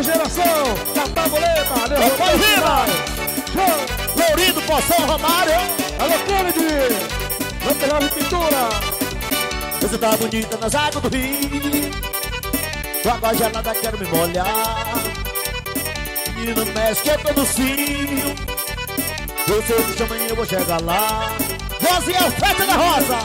nova geração da tabuleta. Foi viva! Lourido Poção Romário. Alô, Kennedy. Lateral de pintura. Você tá bonita nas águas do rio. Com água gelada quero me molhar. Menino mexe que eu tô no cio. Você me chama e eu vou chegar lá. Rosiel, festa da rosa.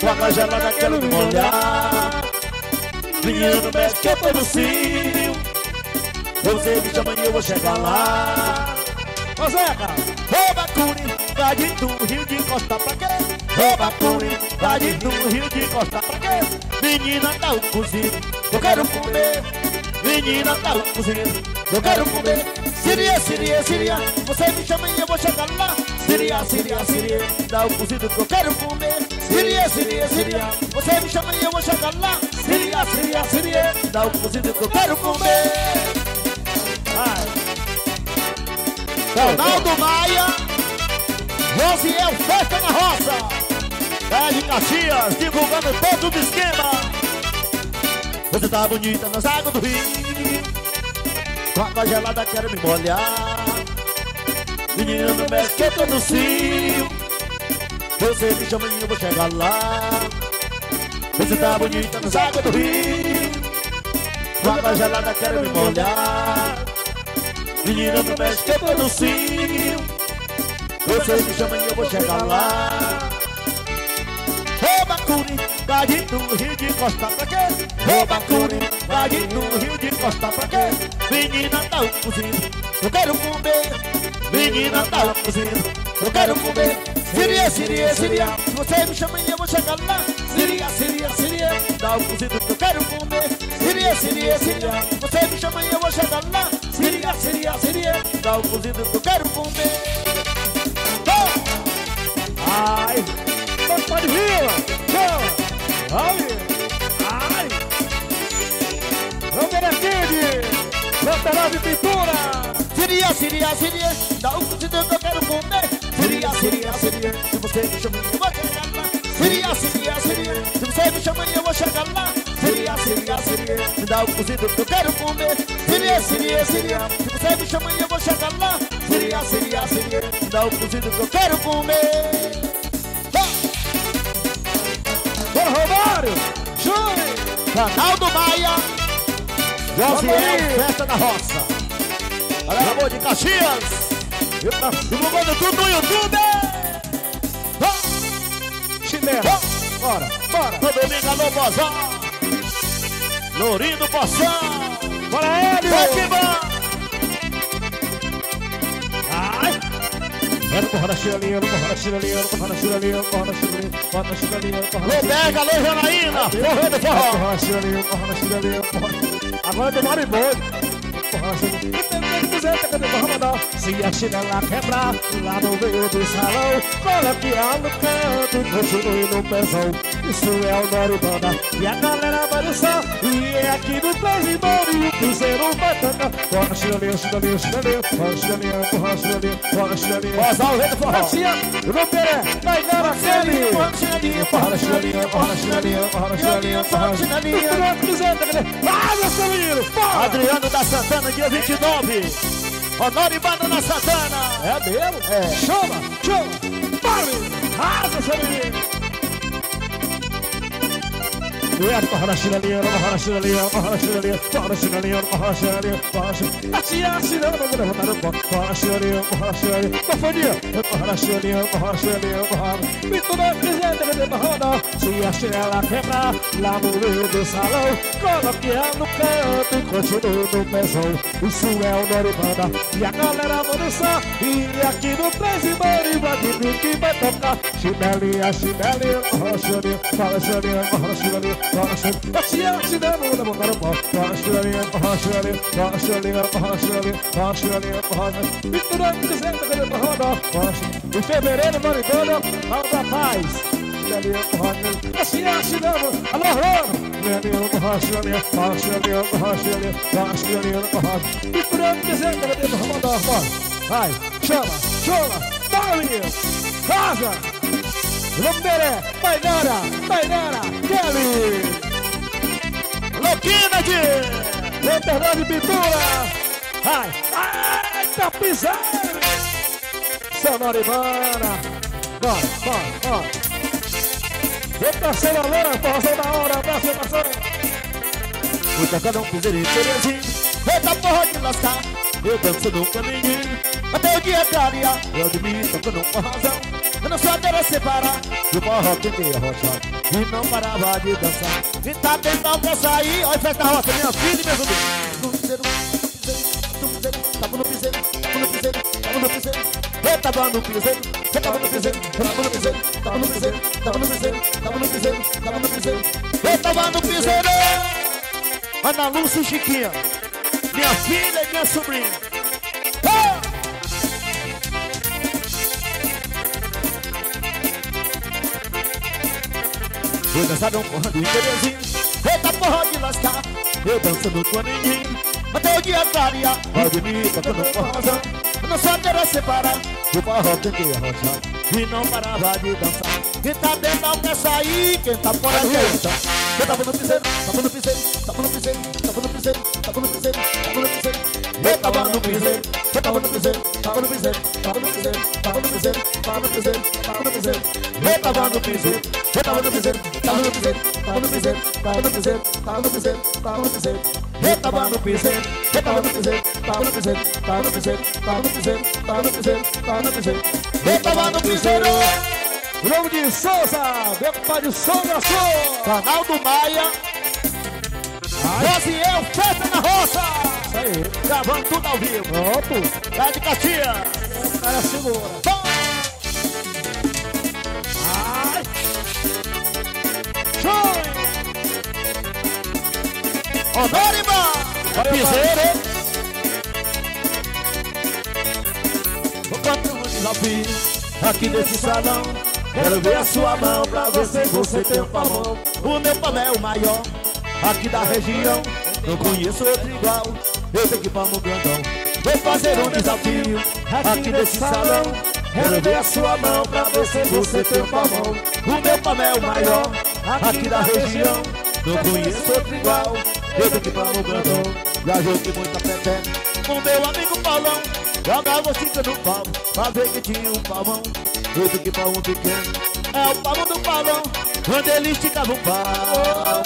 Com água gelada quero me molhar. Menino mexe que eu tô no cio. Você me chama e eu vou chegar lá. Ô Zeca. Ô Bacuri, vai de do Rio de Costa pra quê? Ô Bacuri, vai de do Rio de Costa pra quê? Menina tá o cozido, eu quero comer. Menina tá o cozido, eu quero comer. Siria, Siria, Siria, você me chama e eu vou chegar lá. Siria, Siria, Siria, dá o cozido que eu quero comer. Siria, Siria, Siria, você me chama e eu vou chegar lá. Siria, Siria, Siria, dá o cozido que eu quero comer. Ronaldo Maia, Rosiel Festa na Roça, é de Caxias, divulgando todo o esquema. Você tá bonita nas águas do rio, com água gelada quero me molhar. Menino não mexe que eu tô no cio, você me chama e eu vou chegar lá. Você tá bonita nas águas do rio, com água gelada quero me molhar. Menina, mexe que eu tô no cio me chama e eu vou chegar lá Ô Bacuri, vai do Rio de Costa pra quê? Ô Bacuri, vai do Rio de Costa pra quê? Menina, tá o cozido, eu quero comer Menina, tá o cozido, eu quero comer Siria, Siria, Siria, você me chama eu vou chegar lá Siria, Siria, Siria, cozido que eu quero comer Siria, Siria, Siria, você me chama eu vou chegar lá Siria, Siria, Siria, cozido que eu quero comer oh! Ai. Pode vir. Ai. Ai. Vamos ver aqui. Lateral de pintura. Siria, Siria, dá o cozido que eu quero comer Siria, Siria, Siria, se você me chama eu vou chegar lá Siria, Siria, Siria, se você me chama eu vou chegar lá Siria, Siria, Siria, me dá o cozido que eu quero comer Siria, Siria, Siria, se você me chama eu vou chegar lá Siria, Siria, Siria, me dá o cozido que eu quero comer Bora, Romário. Júnior. Ronaldo Maia Josiel, Festa da Roça Galera boa de Caxias Divulgando tudo no YouTube Chinelo. Bora, bora. No domingo, alô, Bozão Lourinho Poção Bora, Hélio. Vai que vai Ai. Era porra na chinelinha, porra na chinelinha, porra na chinelinha, porra na chinelinha, porra na chinelinha, porra na Alô, pega, alô, Janaína Forró do forró Porra na chinelinha, porra na chinelinha, porra. Agora tem maribonde. Porra na chinelinha. Se a chinela quebrar, lá no meio do salão, coloque ela no canto e continue no pezão. Isso é o Noribanda. E a galera vai dançar. E é aqui no e o Cruzeiro vai tocar. Na chinelinha, chinelinha, porra na chinelinha, porra na chinelinha, porra na chinelinha. Bozão, rei do forró Garcia, Ruberé, vai dar a série. Porra na chinelinha, porra na chinelinha, porra na chinelinha, porra na chinelinha, porra na chinelinha. Ah, meu Celino, porra! Adriano da Santana, dia 29 Honório da Santana É mesmo? É. Chama, chama, pare, rasa, Celino. É, porra na chinelinha, na chinelinha, na chinelinha, na chinelinha, na chinelinha, na chinelinha. Assim, assim, não, vamos levantar no pó. Na chinelinha, na chinelinha. Cofonia, porra na chinelinha, na chinelinha, chinelinha. E toda presente, vai ter porra não. Se a chinela quebrar, lá no meio do salão, coloque ela no canto e continue no pezão. Isso é o Noribanda. E a galera vai dançar. E aqui no Brasil, vai de que vai tocar. Chinelinha, chinelinha, na chinelinha, na chinelinha, na chinelinha. Porra na chinelinha, assim, assim, não, vou levantar no pó. Porra na chinelinha, porra na chinelinha, porra na chinelinha, porra na chinelinha, porra na chinelinha, porra na chinelinha. E tudo é que quiser, tá chinelinha. Em fevereiro, fala da paz. Vai, chama, chama, bora, menino. Rosa. Vamos ver, vai Nara, vai Nara, Kelly. Louquina Davi! Eternidade Pintura! Ai! Ai, tá pisando! Sonora Ibana! Bora, bora, bora! Eita, celular, força da hora, abraço, parceiro! Muita cada um piseirinho, Terezinho Eita porra de lascar Eu danço no caminho Até o dia clarear Eu admito que não com razão Eu não só quero separar E o forró tentei arrochar E não parava de dançar E tá tentando pra sair Olha festa roça, minha filha e meu sobrinho No piseiro, no piseiro, tava no piseiro Tava no piseiro, tava no piseiro Eu tava no piseiro tava no piseiro, tava no piseiro Tava no piseiro, tava no piseiro Tava no piseiro, tava no piseiro Eu tava no piseiro Ana Lúcia e Chiquinha Minha filha e minha sobrinha Vou dançar um porra de Terezinho Eita porra de lascar Eu dançando com menina Até o dia clarear Pode me tocando Eu não só quero separar O forró tentei arrochar E não parava de dançar Quem tá dentro quer sair Quem tá fora quer entrar Eu tava no piseiro, tava no piseiro Tava no piseiro, tava no piseiro Tava no piseiro, tava no piseiro Eu tava no piseiro Eu tava no piseiro, tava no piseiro Tava no piseiro, tava no piseiro Tava no piseiro, tava no piseiro Eu tava no piseiro tava no piseiro, tava no piseiro Tava no piseiro, tava no piseiro Tava no piseiro, tava no piseiro Eu tava no piseiro Eu tava no piseiro, tava no piseiro Tava no piseiro, tava no piseiro Tava no piseiro, tava no piseiro Eu tava no piseiro O nome de Souza, meu compadre Souza Souza! Canal do Maia Rosiel, festa na roça Isso aí, Gravando tudo ao vivo pronto! Lá de Caxias O cara segura! Anônima A piseira Vou contra um desafio Aqui nesse salão Quero ver a sua mão pra ver se você tem um pavão. O meu pão é o maior Aqui da região Não conheço outro igual Eu tenho que pamo grandão. Vou fazer um desafio Aqui nesse salão Quero ver a sua mão pra ver se você tem um pavão. O meu pão é o maior Aqui da região Não conheço outro igual Tenho que pamo grandão Já joguei muita peteca Com meu amigo Paulão Jogava cinco no pau Pra ver que tinha um pavão. Eu tenho que um pequeno É o pavão do Paulão Quando ele esticava o pau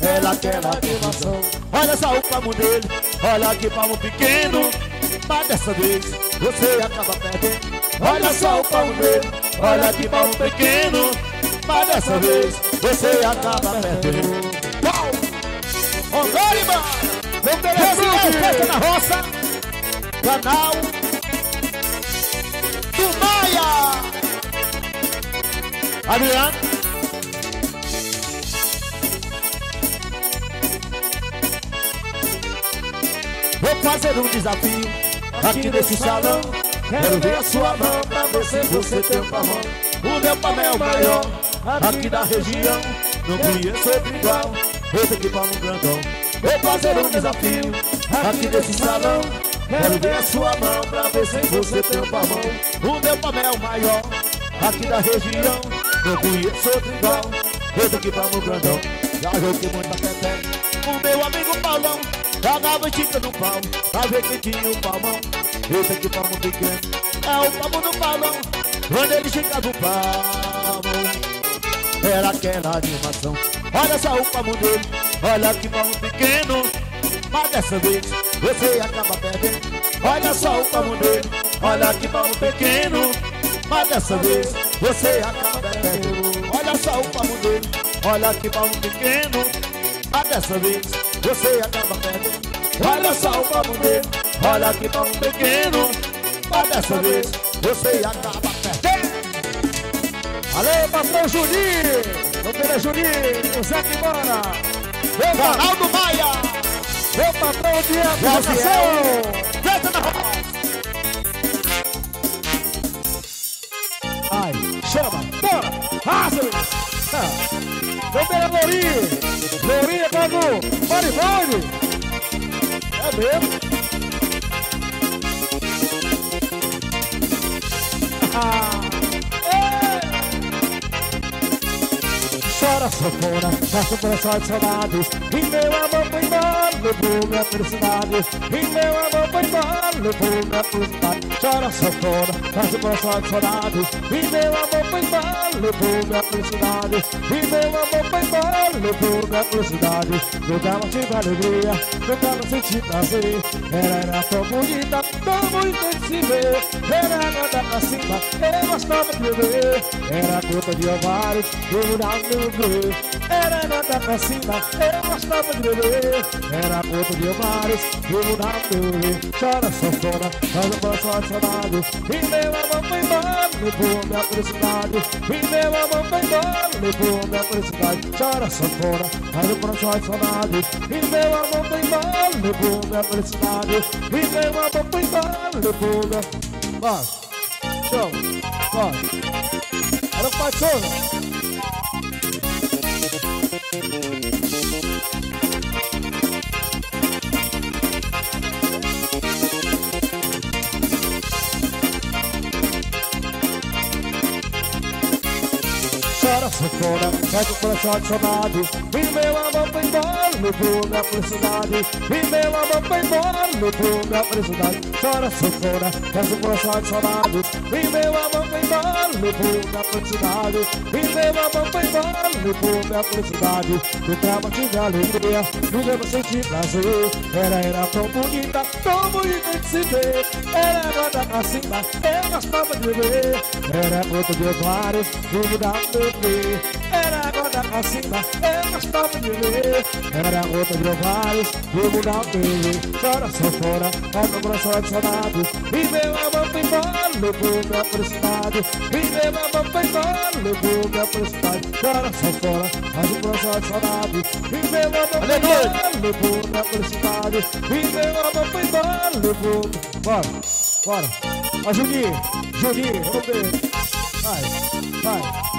Era aquela animação. Olha só o palmo dele Olha que palmo pequeno. Mas dessa vez Você acaba perdendo. Olha só o palmo dele Olha que palmo pequeno. Mas dessa vez Você acaba perdendo! Anônima! Vamos ter festa esse na roça. Canal do Maia. Adriano. Vou fazer um desafio aqui nesse salão. Quero ver a sua mão pra ver se você tem um pavão O meu é o maior aqui da região. Não conheço outro igual Eu tenho que pau no grandão. Vou fazer um desafio aqui nesse salão. Quero ver a sua mão pra ver se você tem um pavão O meu pão é maior aqui da região. Não conheço outro igual. Eu tenho que pau no grandão. Já joguei muita peteca. O meu amigo Paulão Jogava chica no pau. Pra ver quem tinha o palmão Eu tenho que palmo pequeno. É o palmo do Paulão. Quando ele chegava o palmo Era aquela animação Olha só o palmo Olha que palmo pequeno. Mas dessa vez Você acaba perdendo. Olha só o palmo Olha que palmo pequeno. Mas dessa vez Você acaba perdendo. Olha só o palmo Olha que palmo pequeno. Mas dessa vez você acaba perdendo. Olha só o palmo Olha que palmo pequeno. Mas dessa vez você acaba perdendo. Valeu, patrão Juninho! Ter Juninho, o Zé que mora! Meu Ronaldo Maia meu patrão de aplicação! Festa na roça Ai, chama, bora! Raça! Vamos ter Lourinho! Lourinho é do Maribone! É mesmo? É. Sanfona, faço coração saudades. E meu amor foi embora, levou minha felicidade. E meu amor foi embora, levou minha felicidade. Chora sanfona, faço coração de saudades. E meu amor foi embora, levou minha felicidade. E meu amor foi embora, levou minha felicidade. Nunca mais tive alegria, nunca mais senti prazer. Ela era tão bonita, tão bonita de se ver. Era nada pra cima, eu gostava de beber. Era gota de ovários, eu não me. Era nada pra cima, eu gostava de beber. Era gota de eu não me ver. Chora sanfona, faz um de saudade. E meu amor foi embora, levou minha felicidade. E meu amor foi embora, levou minha felicidade. Chora sanfona, faz um de saudade. E meu amor foi embora, levou minha felicidade. E meu amor foi embora, levou minha... Vai, chama, vai. Era o patrão. Sanfona, pega o coração saudade E meu amor foi embora, levou minha felicidade. E meu amor foi embora, levou minha felicidade. Chora sanfona, pega o coração saudade E meu amor foi embora, levou minha felicidade. E meu amor foi embora, levou minha felicidade. Nunca mais tive alegria, nunca mais senti prazer. Ela era tão bonita, tão bonita de se ver. Era nada pra cima, eu gostava de ver. Era gota de ovários, vivo da bebê. Era gota pra cima, eu gostava de ver Era gota de ovários, vivo bebê Chora sanfona, faz meu coração de saudade. E meu amor foi embora, levou minha felicidade E meu amor foi embora, levou minha felicidade Chora sanfona, faz o coração de saudade. E meu amor foi Olha, embora, levou minha felicidade E meu amor foi embora, levou Bora, bora. Ó Juninho, Juninho, vamos ver. Vai, vai